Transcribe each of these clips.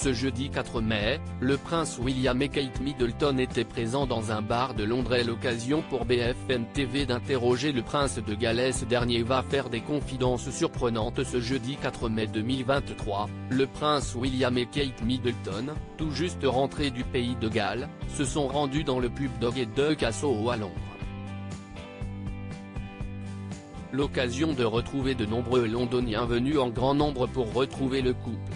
Ce jeudi 4 mai, le prince William et Kate Middleton étaient présents dans un bar de Londres et l'occasion pour BFM TV d'interroger le prince de Galles. Ce dernier va faire des confidences surprenantes ce jeudi 4 mai 2023, le prince William et Kate Middleton, tout juste rentrés du pays de Galles, se sont rendus dans le pub Dog et Duck à Soho à Londres. L'occasion de retrouver de nombreux londoniens venus en grand nombre pour retrouver le couple.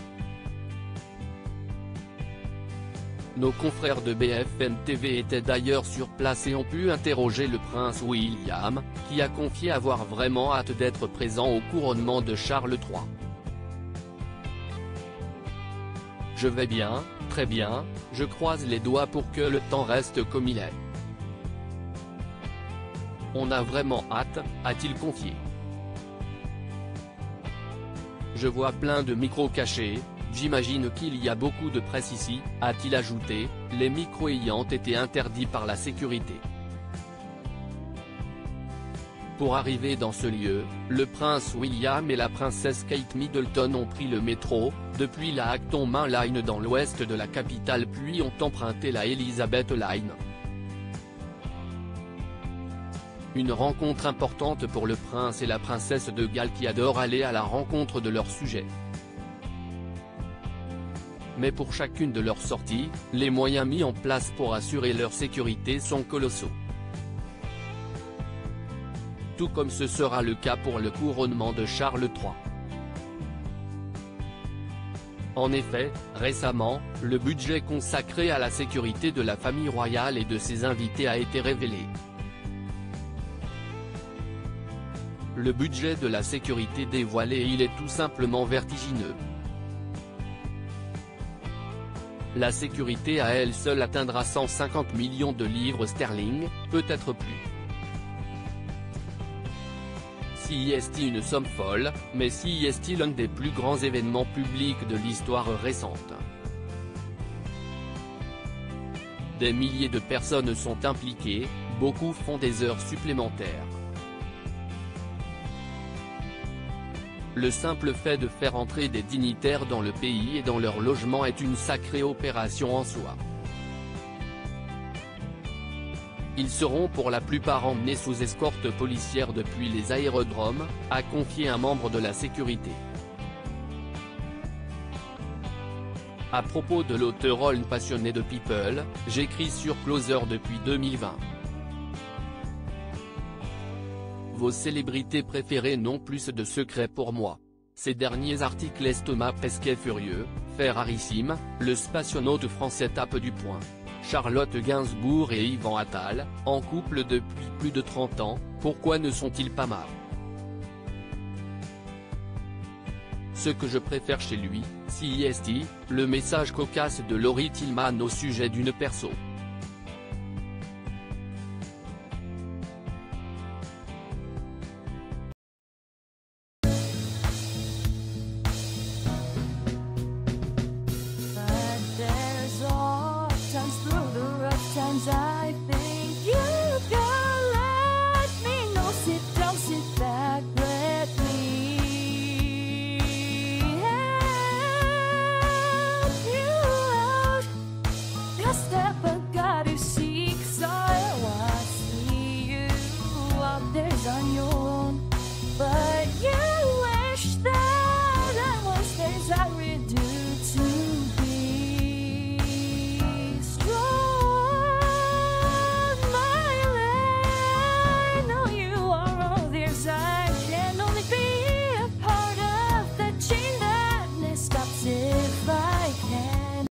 Nos confrères de BFM TV étaient d'ailleurs sur place et ont pu interroger le prince William, qui a confié avoir vraiment hâte d'être présent au couronnement de Charles III. Je vais bien, très bien, je croise les doigts pour que le temps reste comme il est. On a vraiment hâte, a-t-il confié. Je vois plein de micros cachés, J'imagine qu'il y a beaucoup de presse ici, a-t-il ajouté, les micros ayant été interdits par la sécurité. Pour arriver dans ce lieu, le prince William et la princesse Kate Middleton ont pris le métro, depuis la Acton Main Line dans l'ouest de la capitale puis ont emprunté la Elizabeth Line. Une rencontre importante pour le prince et la princesse de Galles qui adorent aller à la rencontre de leur sujet mais pour chacune de leurs sorties, les moyens mis en place pour assurer leur sécurité sont colossaux. Tout comme ce sera le cas pour le couronnement de Charles III. En effet, récemment, le budget consacré à la sécurité de la famille royale et de ses invités a été révélé. Le budget de la sécurité dévoilé il est tout simplement vertigineux. La sécurité à elle seule atteindra 150 millions de livres sterling, peut-être plus. Si est une somme folle, mais si est l'un des plus grands événements publics de l'histoire récente? Des milliers de personnes sont impliquées, beaucoup font des heures supplémentaires. Le simple fait de faire entrer des dignitaires dans le pays et dans leur logement est une sacrée opération en soi. Ils seront pour la plupart emmenés sous escorte policière depuis les aérodromes, a confié un membre de la sécurité. À propos de l'auteur passionné de People, j'écris sur Closer depuis 2020 vos célébrités préférées n'ont plus de secrets pour moi. Ces derniers articles estomac Pesquet furieux, Ferrarissime, le spationaute français tape du poing. Charlotte Gainsbourg et Yvan Attal, en couple depuis plus de 30 ans, pourquoi ne sont-ils pas marre Ce que je préfère chez lui, CIST, le message cocasse de Laurie Tillman au sujet d'une perso.